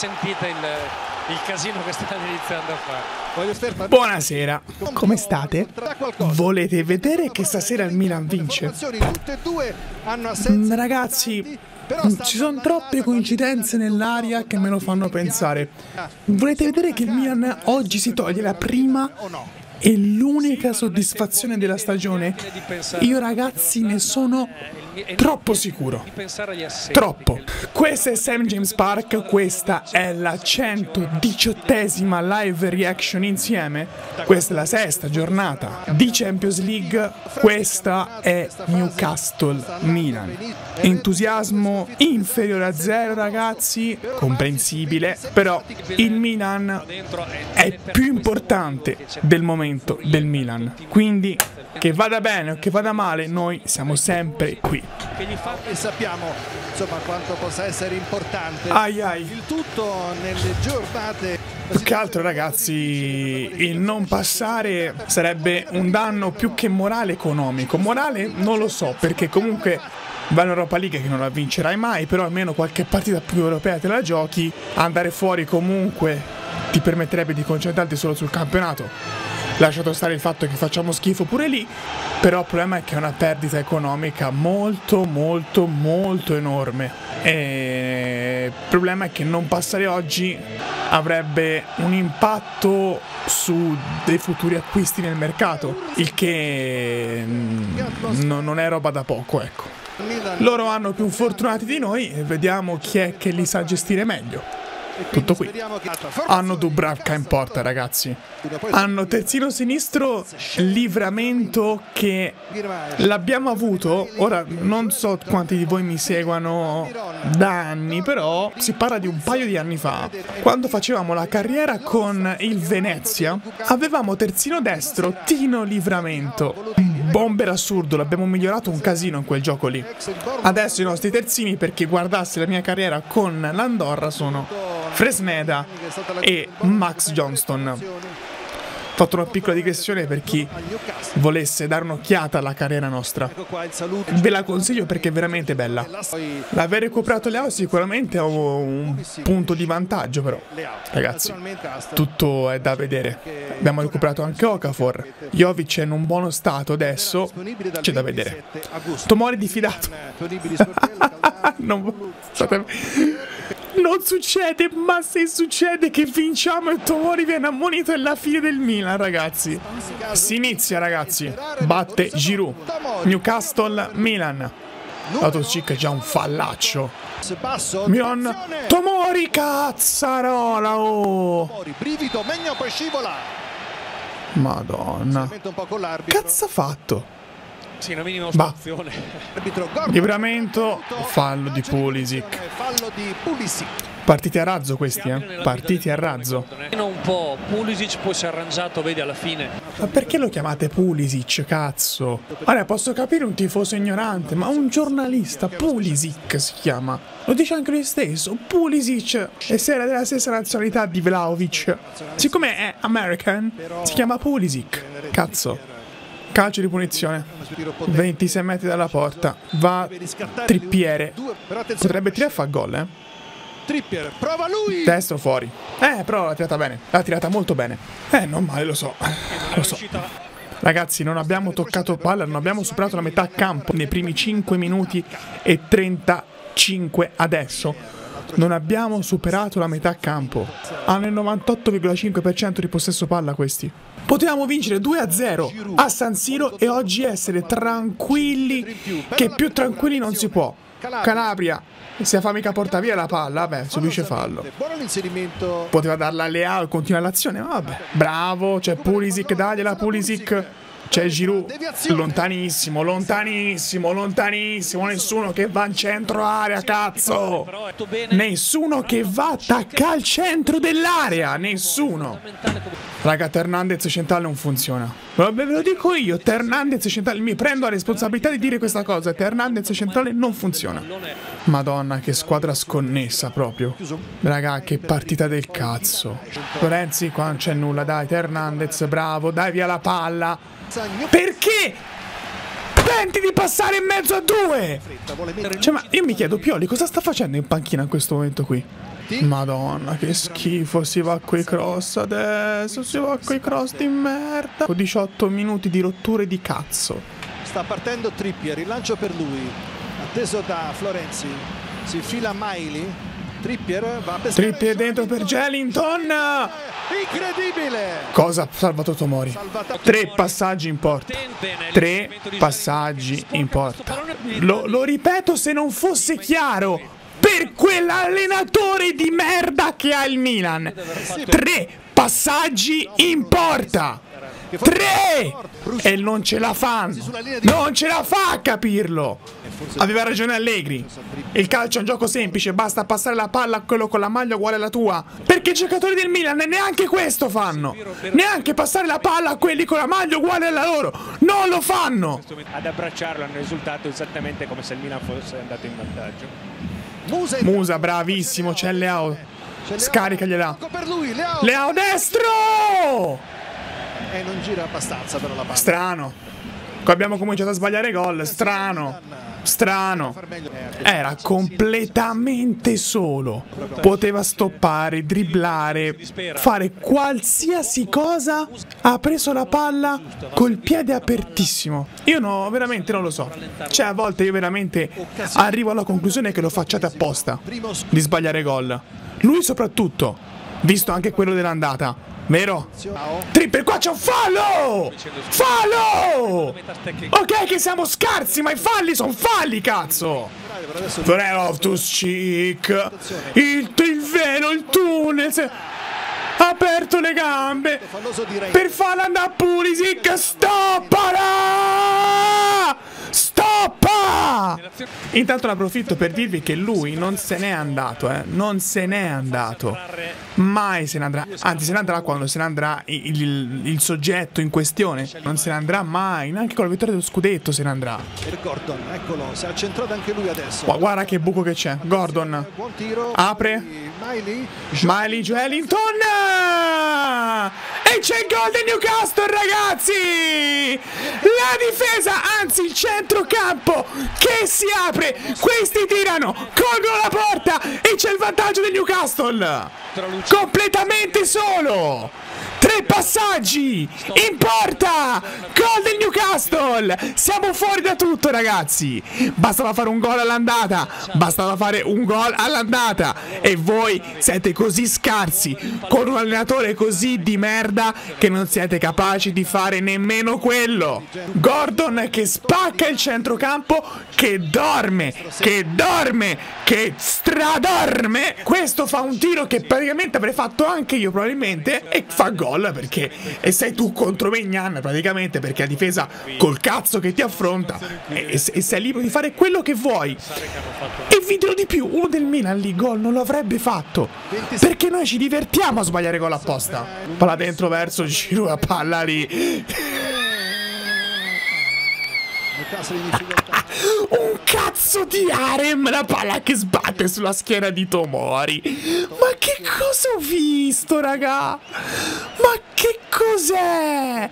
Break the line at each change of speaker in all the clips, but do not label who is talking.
sentite il, il casino che stanno iniziando a fare.
Buonasera, come state? Volete vedere che stasera il Milan vince? Mm, Ragazzi, ci sono troppe coincidenze nell'aria che me lo fanno pensare. Volete vedere che il Milan oggi si toglie la prima e l'unica soddisfazione della stagione? Io ragazzi ne sono troppo sicuro. Troppo. Questo è Sam James Park, questa è la 118esima live reaction insieme. Questa è la sesta giornata di Champions League. Questa è Newcastle Milan. Entusiasmo inferiore a zero ragazzi, comprensibile, però il Milan è più importante del momento del Milan. Quindi che vada bene o che vada male, noi siamo sempre qui.
E sappiamo insomma quanto possa essere importante
Ai ai.
il tutto nelle giornate
Più che altro ragazzi, il non passare sarebbe un danno più che morale economico. Morale non lo so, perché comunque va in Europa League che non la vincerai mai, però almeno qualche partita più europea te la giochi, andare fuori comunque ti permetterebbe di concentrarti solo sul campionato. Lasciato stare il fatto che facciamo schifo pure lì, però il problema è che è una perdita economica molto molto molto enorme. E il problema è che non passare oggi avrebbe un impatto su dei futuri acquisti nel mercato, il che mm, no- non è roba da poco, ecco. Loro hanno più fortunati di noi e vediamo chi è che li sa gestire meglio. Tutto qui. Hanno Dubravka in porta, ragazzi. Hanno terzino sinistro Livramento che l'abbiamo avuto. Ora non so quanti di voi mi seguono da anni, però si parla di un paio di anni fa. Quando facevamo la carriera con il Venezia, avevamo terzino destro Tino Livramento. Bomber assurdo, l'abbiamo migliorato un casino in quel gioco lì. Adesso i nostri terzini, per chi guardasse la mia carriera con l'Andorra, sono Fresneda e Max Johnston. Ho fatto una piccola digressione per chi volesse dare un'occhiata alla carriera nostra. Ve la consiglio perché è veramente bella. L'aver recuperato Leao sicuramente è un punto di vantaggio, però. Ragazzi, tutto è da vedere. Abbiamo recuperato anche Okafor. Jovic è in un buono stato adesso. C'è da vedere. Tomori diffidato. non, state- non succede, ma se succede che vinciamo e Tomori viene ammonito è la fine del Milan, ragazzi. Si inizia, ragazzi. Batte Giroud. Newcastle, Milan. Lotoscic è già un fallaccio. Milan! Tomori, cazzarola, oh. Madonna. Cazzo ha fatto?
Sì, una minima ostruzione.
Livramento, fallo di Pulisic.
fallo di Pulisic
Partiti a razzo questi, eh? Partiti a razzo.
Un po', Pulisic poi si è arrangiato, vedi alla fine.
Ma perché lo chiamate Pulisic, cazzo? Ora posso capire un tifoso ignorante, ma un giornalista, Pulisic si chiama. Lo dice anche lui stesso, Pulisic. E se era della stessa nazionalità di Vlaovic. Siccome è American, si chiama Pulisic. Cazzo. Calcio di punizione. 26 metri dalla porta. Va Trippiere. Potrebbe tirare a fa gol, eh?
Trippier prova lui
Destro fuori. Eh, però l'ha tirata bene. L'ha tirata molto bene. Eh, non male, lo so. Lo so. Ragazzi, non abbiamo toccato palla, non abbiamo superato la metà campo nei primi 5 minuti e 35 adesso. Non abbiamo superato la metà campo. Hanno il 98,5% di possesso palla questi. Potevamo vincere 2-0 a San Siro e oggi essere tranquilli, che più tranquilli non si può. Calabria, se fa mica porta via la palla, vabbè, subisce fallo. Poteva darla a Leao e continua l'azione, ma vabbè. Bravo, c'è Pulisic, dagliela Pulisic. C'è Giroud, lontanissimo, lontanissimo, lontanissimo, nessuno che va in centro area, cazzo! Nessuno che va a attaccare al centro dell'area, nessuno! Raga, Ternandez centrale non funziona. Vabbè, ve lo dico io, Ternandez centrale, mi prendo la responsabilità di dire questa cosa, Ternandez centrale non funziona. Madonna, che squadra sconnessa proprio. Raga, che partita del cazzo. Lorenzi, qua non c'è nulla, dai, Ternandez, bravo, dai via la palla. Perché? Spenti di passare in mezzo a due! Cioè, ma io mi chiedo, Pioli, cosa sta facendo in panchina in questo momento qui? Madonna, che schifo, si va coi cross adesso, si va coi cross di merda. 18 minuti di rotture di cazzo.
Sta partendo Trippier, il lancio per lui, atteso da Florenzi, si fila Miley, Trippier va a.
Trippier dentro per Gelington!
Incredibile!
Cosa ha salvato Tomori? Tre passaggi in porta. Tre passaggi in porta. Lo, lo ripeto se non fosse chiaro per quell'allenatore di merda che ha il Milan. Tre passaggi in porta. Tre! E non ce la fanno. Non ce la fa a capirlo. Aveva ragione Allegri. Il calcio è un gioco semplice, basta passare la palla a quello con la maglia uguale alla tua. Perché i giocatori del Milan neanche questo fanno. Neanche passare la palla a quelli con la maglia uguale alla loro. Non lo fanno.
Ad abbracciarlo hanno risultato esattamente come se il Milan fosse andato in vantaggio.
Musa,
bravissimo, c'è Leao. Scaricagliela.
Leao.
Leao destro!
E non gira abbastanza però la palla.
Strano. Qua abbiamo cominciato a sbagliare gol. Strano. Strano. Era completamente solo. Poteva stoppare, dribblare, fare qualsiasi cosa. Ha preso la palla col piede apertissimo. Io no, veramente non lo so. Cioè, a volte io veramente arrivo alla conclusione che lo facciate apposta di sbagliare gol. Lui soprattutto, visto anche quello dell'andata. Vero? Tripper, qua c'è un fallo! Fallo! Ok che siamo scarsi, ma i falli sono falli, cazzo! Non è Loftus Cheek! Il, il velo, il tunnel! Ha aperto le gambe! Per farla andare a Pulisic! Stoppala! Intanto ne approfitto per dirvi che lui non se n'è andato, eh. Non se n'è andato. Mai se ne andrà. Anzi, se ne andrà quando se ne andrà il, il- il soggetto in questione. Non se ne andrà mai. Neanche con la vittoria dello scudetto se ne andrà.
Per Gordon, eccolo, si è accentrato anche lui adesso.
Gua- Guarda che buco che c'è. Gordon.
Buon tiro.
Apre.
Miley.
Wellington! E c'è il gol del Newcastle, ragazzi! La difesa, anzi il centrocampo che si apre. Questi tirano, colgono la porta e c'è il vantaggio del Newcastle. Completamente solo. Tre passaggi in porta! Gol del Newcastle! Siamo fuori da tutto, ragazzi! Bastava fare un gol all'andata! Bastava fare un gol all'andata! E voi siete così scarsi, con un allenatore così di merda, che non siete capaci di fare nemmeno quello! Gordon che spacca il centrocampo, che dorme, che dorme, che stradorme! Questo fa un tiro che praticamente avrei fatto anche io, probabilmente, e fa gol perché e sei tu contro Megnan praticamente perché la difesa col cazzo che ti affronta e, e sei- libero di fare quello che vuoi e vi dirò di più uno del Milan lì gol non lo avrebbe fatto perché noi ci divertiamo a sbagliare gol apposta palla dentro verso Giroud la palla lì. Un cazzo di harem la palla che sbatte sulla schiena di Tomori. Ma che cosa ho visto raga? Ma che cos'è?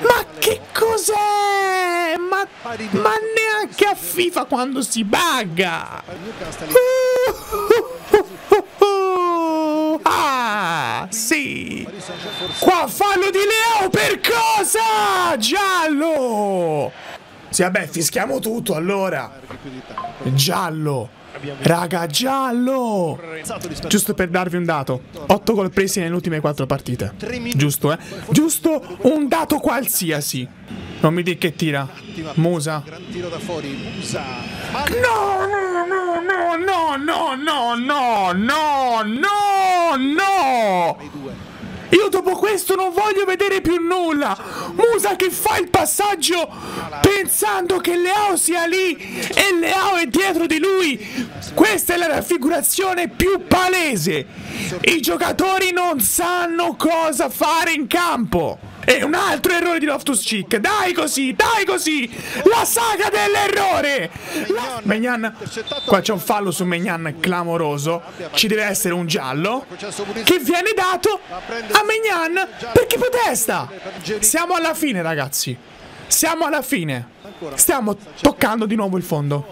Ma che cos'è? Ma, ma neanche a FIFA quando si bugga. Ah sì. Qua fallo di Leo per cosa? Giallo! Sì, vabbè, fischiamo tutto allora. Giallo. Raga, giallo! Giusto per darvi un dato. 8 gol presi nelle ultime 4 partite. Giusto, eh? Giusto un dato qualsiasi. Non mi di che tira. Musa. No, no, no, no, no, no, no, no, no, no! Io dopo questo non voglio vedere più nulla. Musa che fa il passaggio pensando che Leao sia lì e Leao è dietro di lui. Questa è la raffigurazione più palese. I giocatori non sanno cosa fare in campo. E un altro errore di Loftus Cheek. Dai così, dai così. La saga dell'errore. La... Megnan, qua c'è un fallo su Megnan clamoroso. Ci deve essere un giallo che viene dato a Megnan perché protesta. Siamo alla fine, ragazzi. Siamo alla fine. Stiamo toccando di nuovo il fondo.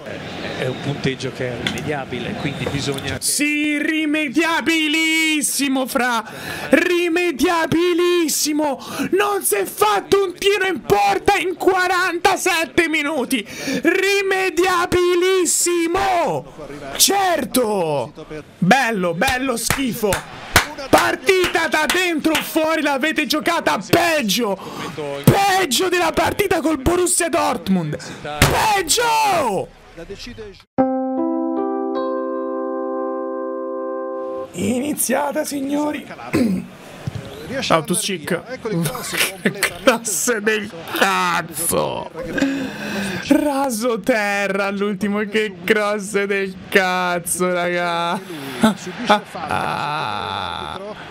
È un punteggio che è rimediabile, quindi bisogna...
Sì, rimediabilissimo, fra! Rimediabilissimo! Non si è fatto un tiro in porta in 47 minuti! Rimediabilissimo! Certo! Bello, bello schifo! Partita da dentro fuori l'avete giocata peggio! Peggio della partita col Borussia Dortmund! Peggio! Iniziata signori! Autoschick Classe del cazzo. Raso terra all'ultimo Che cross del cazzo raga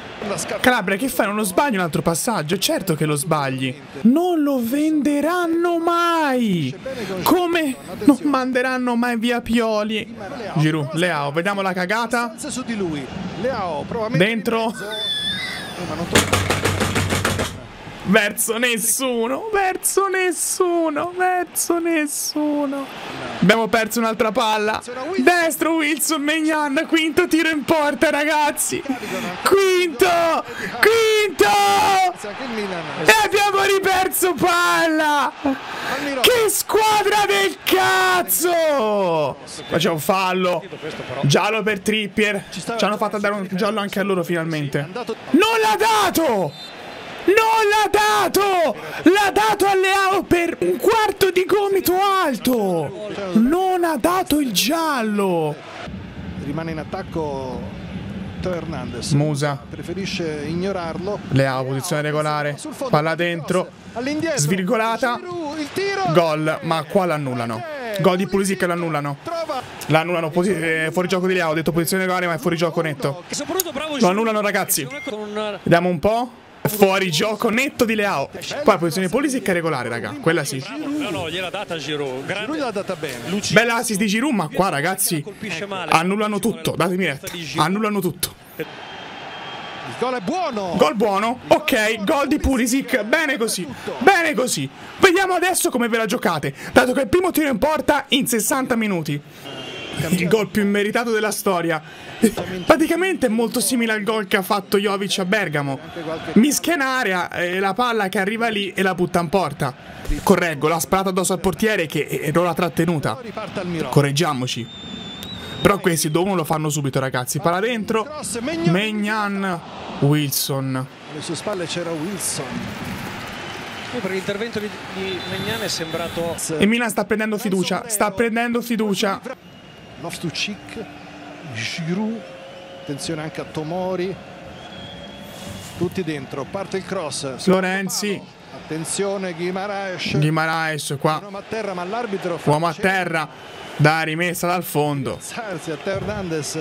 Calabria che fai? Non lo sbagli un altro passaggio? Certo che lo sbagli. Non lo venderanno mai. Come? Non manderanno mai via Pioli. Giroud Leao vediamo la cagata. Dentro Verso nessuno, verso nessuno, verso nessuno. Abbiamo perso un'altra palla. Destro Wilson Megnan, quinto tiro in porta ragazzi. Quinto, quinto. E abbiamo riperso palla. Che squadra del cazzo. Ma c'è un fallo. Giallo per Trippier. Ci hanno fatto dare un giallo anche a loro finalmente. Non l'ha dato. Non l'ha dato! L'ha dato a Leao per un quarto di gomito alto! Non ha dato il giallo!
Rimane in attacco Teo Hernandez.
Musa.
Preferisce ignorarlo.
Leao, posizione regolare. Palla dentro. Svirgolata. Gol, ma qua l'annullano. Gol di Pulisic l'annullano. L'annullano eh, fuori gioco di Leao. Ho detto posizione regolare, ma è fuori gioco netto. Lo annullano, ragazzi. Vediamo un po'. Fuori gioco netto di Leao. Poi la posizione Pulisic è regolare, raga. Quella sì.
No, no, gliel'ha data Giroud. Grande.
Lui l'ha data bene.
Bella assist di Giroud, ma qua, ragazzi, annullano tutto. Datemi retta. Annullano tutto.
Il gol è buono.
Gol buono. Ok, gol di Pulisic. Bene così. Bene così. Vediamo adesso come ve la giocate. Dato che il primo tiro in porta in 60 minuti. Il gol più immeritato della storia. Praticamente è molto simile al gol che ha fatto Jovic a Bergamo. Mischia in area, e la palla che arriva lì e la butta in porta. Correggo, l'ha sparata addosso al portiere che non l'ha trattenuta. Correggiamoci. Però questi dopo lo fanno subito ragazzi. Palla dentro. Megnan. Wilson.
Alle sue spalle c'era Wilson.
Per l'intervento di, di Megnan è sembrato...
E Milan sta prendendo fiducia. Sta prendendo fiducia.
Loftus-Cheek, Giroud, attenzione anche a Tomori, tutti dentro, parte il cross.
Lorenzi.
Attenzione Guimaraes.
Guimaraes qua.
Uomo a terra, ma l'arbitro
Uomo a terra. Da rimessa dal fondo.
Sarsi a Hernandez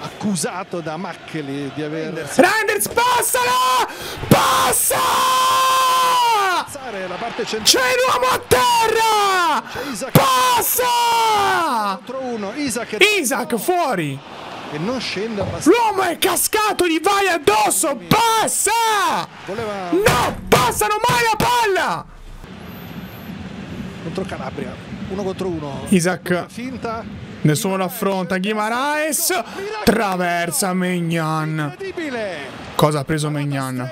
accusato da Maccoli di aver
Reinders passala! Passa! C'è l'uomo a terra! Passa!
Isaac,
Isaac fuori!
E non scende abbastanza.
L'uomo è cascato, gli vai addosso! Passa!
Voleva...
No! Passano mai la palla!
Contro Calabria. Uno contro uno.
Isaac.
Finta.
Nessuno lo affronta. Guimaraes. Traversa Megnan. Cosa ha preso Megnan?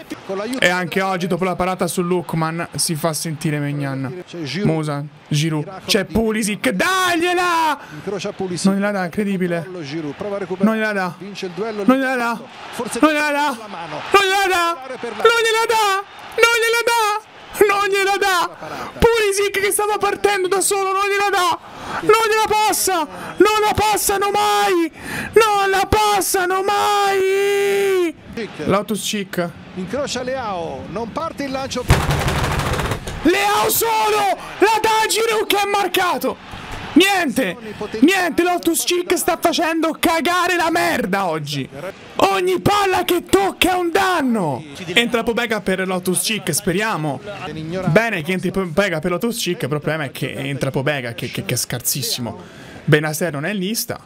E anche oggi, dopo la parata su Lukman, si fa sentire Megnan. Musa, Giroud. C'è Pulisic. Dagliela! Non gliela dà, incredibile. Non gliela dà. Non gliela dà. Non gliela dà. Non gliela dà. Non gliela dà. Non gliela dà. Non gliela dà! Pulisic che stava partendo da solo, non gliela dà! Non gliela passa! Non la passano mai! Non la passano mai! Lotus Chic.
Incrocia Leao, non parte il lancio.
Leao solo! La dà Giroud che è marcato! Niente! Niente, Lotus Cheek sta facendo cagare la merda oggi! Ogni palla che tocca è un danno! Entra Pobega per Lotus Cheek, speriamo! Bene che entri Pobega per Lotus Cheek, il problema è che entra Pobega, che, che, che è scarsissimo. Benaser non è in lista.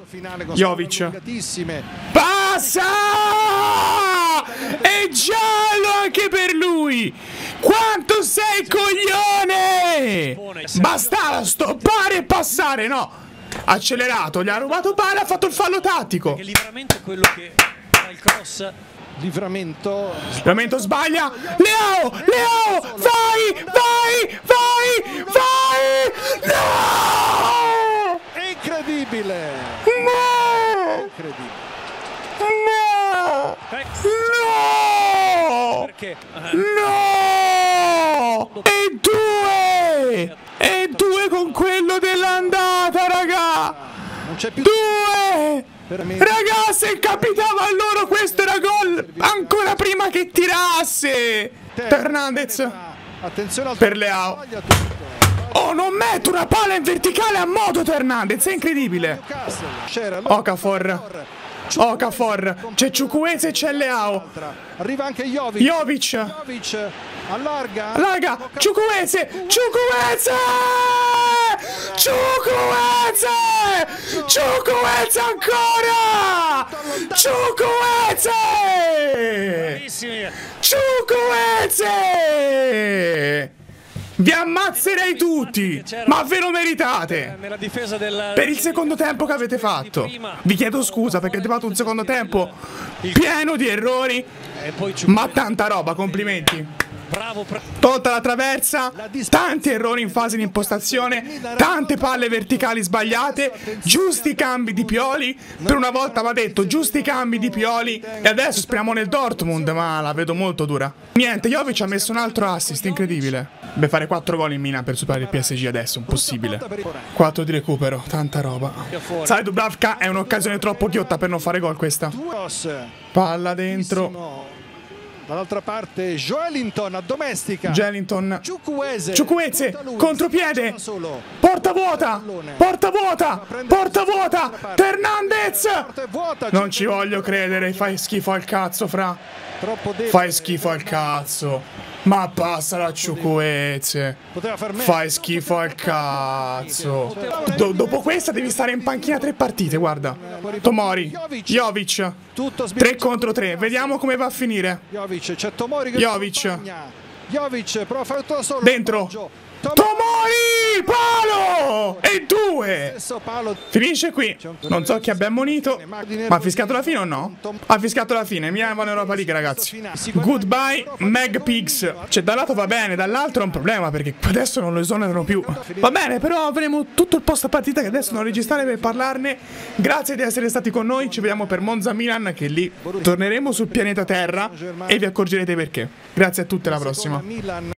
Jovic. Passa! È giallo anche per lui! Quanto sei coglione! Bastava stoppare e passare, no! Accelerato, gli ha rubato palla, ha fatto il fallo tattico.
Che liberamente è quello che fa il cross
Livramento.
Livramento sbaglia. Leo! Leo! Vai! Vai! Vai! Vai! No!
Incredibile!
No!
Incredibile.
No! No! No! e due! e due con quello dell'andata raga Due. raga se capitava a loro questo era gol ancora prima che tirasse Fernandez per Leao Oh, non metto una palla in verticale a moto, Fernandez, è incredibile. Okafor. Okafor, c'è Ciucuese e c'è Leao.
Arriva anche Jovic.
Jovic.
Allarga.
Raga, Ciucuese! Ciucuese! Ciucuese! Ciucuese ancora! Ciucuese! Ciucueze! Vi ammazzerei tutti, ma ve lo meritate! Per il secondo tempo che avete fatto. Vi chiedo scusa perché avete fatto un secondo tempo pieno di errori,
E ci...
ma tanta roba, complimenti.
Bravo, bra-
Tolta la traversa, tanti errori in fase di impostazione, tante palle verticali sbagliate, giusti cambi di Pioli. Per una volta va detto, giusti cambi di Pioli. E adesso speriamo nel Dortmund, ma la vedo molto dura. Niente, Jovic ha messo un altro assist, incredibile. Deve fare 4 gol in mina per superare il PSG adesso, impossibile. 4 di recupero, tanta roba. Sai, Dubravka è un'occasione troppo ghiotta per non fare gol questa. Palla dentro.
Dall'altra parte Joelinton a domestica.
Gelington.
Ciucuese. Lui.
contropiede. Porta vuota! Porta vuota! Porta vuota! Fernandez! Non ci voglio credere, fai schifo al cazzo, fra. Fai schifo al cazzo. Ma passa la
meglio.
Fai schifo al cazzo. Do- dopo questa devi stare in panchina tre partite, guarda. Tomori, Jovic.
Tutto
3
sbilanciato.
contro 3, vediamo come va a finire.
Jovic, c'è Tomori che
Jovic.
lo accompagna. Jovic prova a fare tutto da solo.
Dentro.
Appoggio.
Tomori! Palo! E due! Finisce qui. Non so chi abbia ammonito. Ma ha fiscato la fine o no? Ha fiscato la fine. Milan va in Europa League, ragazzi. Goodbye, Mag Pigs. Cioè, da un lato va bene, dall'altro è un problema perché adesso non lo esonerano più. Va bene, però avremo tutto il post partita che adesso non registrare per parlarne. Grazie di essere stati con noi. Ci vediamo per Monza Milan, che lì torneremo sul pianeta Terra e vi accorgerete perché. Grazie a tutti, alla prossima.